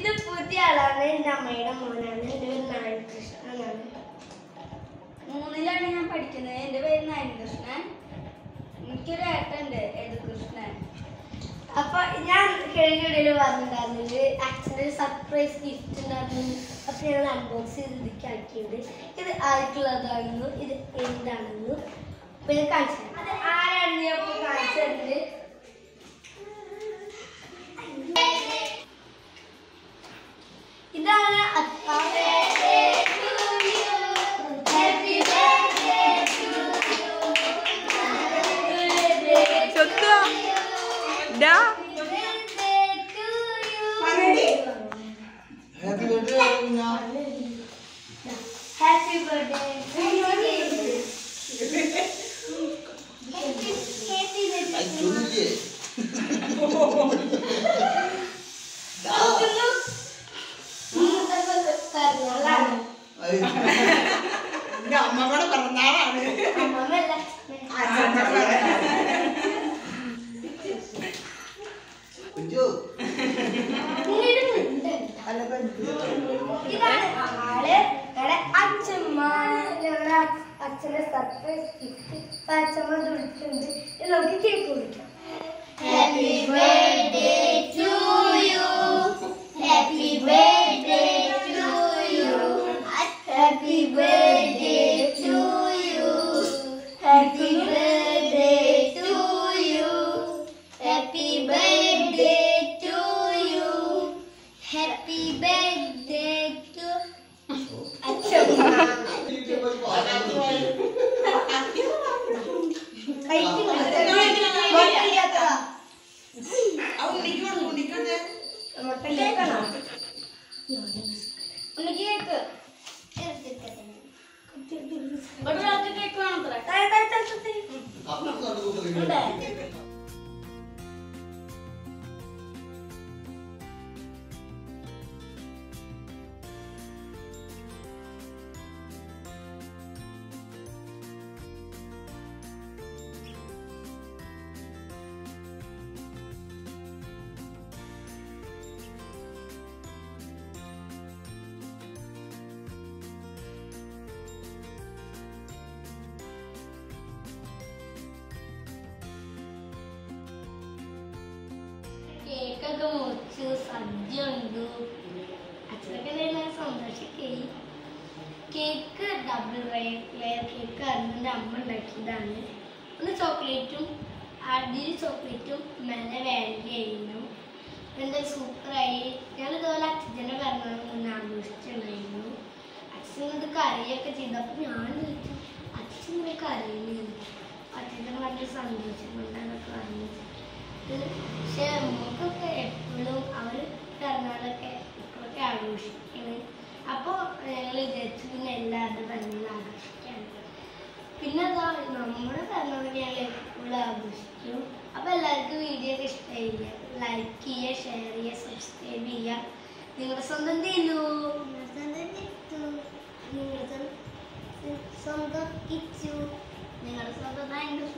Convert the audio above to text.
ഇത് പുതിയ ആളാണ്. എന്റെ അമ്മയുടെ മോനാണ്. എന്റെ പേര് നാരായണ കൃഷ്ണനാണ് മൂന്നിലാണ് ഞാൻ പഠിക്കുന്നത്. എന്റെ പേര് നാരായണകൃഷ്ണൻ. എനിക്കൊരു ഏട്ടുണ്ട് യദുകൃഷ്ണൻ അപ്പൊ ഞാൻ വീഡിയോയിൽ പറഞ്ഞിട്ടുണ്ടായിരുന്നത് അച്ഛന്റെ സർപ്രൈസ് ഗിഫ്റ്റ് ഉണ്ടായിരുന്നു. അപ്പൊ ഞാൻ അൺബോക്സ് ചെയ്ത് ഇതിലേക്ക് ആക്കിയത് ഇത് ആർക്കുള്ളതാണെന്നും ഇത് എന്താണെന്നും. അപ്പൊ ഞാൻ കാണിച്ചു. അത് ആരാണെന്ന് ഞാൻ കാണിച്ചു തരുന്നത്. ഡാ ഹാപ്പി ബർത്ത്ഡേ കുഞ്ഞാ ഹാപ്പി ബർത്ത്ഡേ അത് ചൊല്ലില്ലേ അത് കുഞ്ചു ഇതാണ് ആൾ ഞങ്ങളുടെ അച്ഛമ്മ. ഞങ്ങളുടെ അച്ഛന്റെ സർപ്രൈസ് ഗിഫ്റ്റ് അച്ഛമ്മ വിളിച്ചിട്ടുണ്ട് നമുക്ക് കേക്ക് കുടിക്കാം happy birthday to you happy birthday to you happy birthday उनकी एक बटुरा के एक कौन उतरा ताय ताय चल सकते हैं കേക്കൊക്കെ മുറിച്ചു സദ്യ ഉണ്ട്. അച്ഛനൊക്കെ ഞാൻ സന്തോഷിക്കായി കേക്ക് ഡബിൾ ലെയർ കേക്ക് അതിന്റെ അമ്മ ഉണ്ടാക്കിയതാണ് ഒന്ന് ചോക്ലേറ്റും അടിയിൽ ചോക്ലേറ്റും മേലെ വേണ്ടിയായിരുന്നു എന്താ സൂപ്പറായി. ഞാൻ ഇതുപോലെ അച്ഛനെ പിറന്നാൾ ആഘോഷിച്ചിട്ടുണ്ടായിരുന്നു അച്ഛൻ കറിയൊക്കെ ചെയ്തപ്പോൾ ഞാൻ ചോദിച്ചു അച്ഛൻ കറിയുന്നു അച്ഛന്റെ നല്ല സന്തോഷം കൊണ്ടാണ് പറഞ്ഞു പക്ഷെ നമുക്കൊക്കെ എപ്പോഴും അവർ പിറന്നാളൊക്കെ ഇപ്പോഴൊക്കെ ആഘോഷിക്കുന്നത് അപ്പോൾ ഞങ്ങൾ വിചാരിച്ചു പിന്നെ എല്ലാവരുടെ പിന്നെ അതാ നമ്മുടെ പിറന്നാളൊക്കെ ഞങ്ങൾ എപ്പോഴും ആഘോഷിക്കും. അപ്പോൾ എല്ലാവർക്കും വീഡിയോ ഇഷ്ടമായില്ല? ലൈക്ക് ചെയ്യുക ഷെയർ ചെയ്യുക സബ്സ്ക്രൈബ് ചെയ്യുക. നിങ്ങളുടെ സ്വന്തം തിന്നു നിങ്ങളുടെ സ്വന്തം കിച്ചു. നിങ്ങളുടെ സ്വന്തം ഭയങ്കര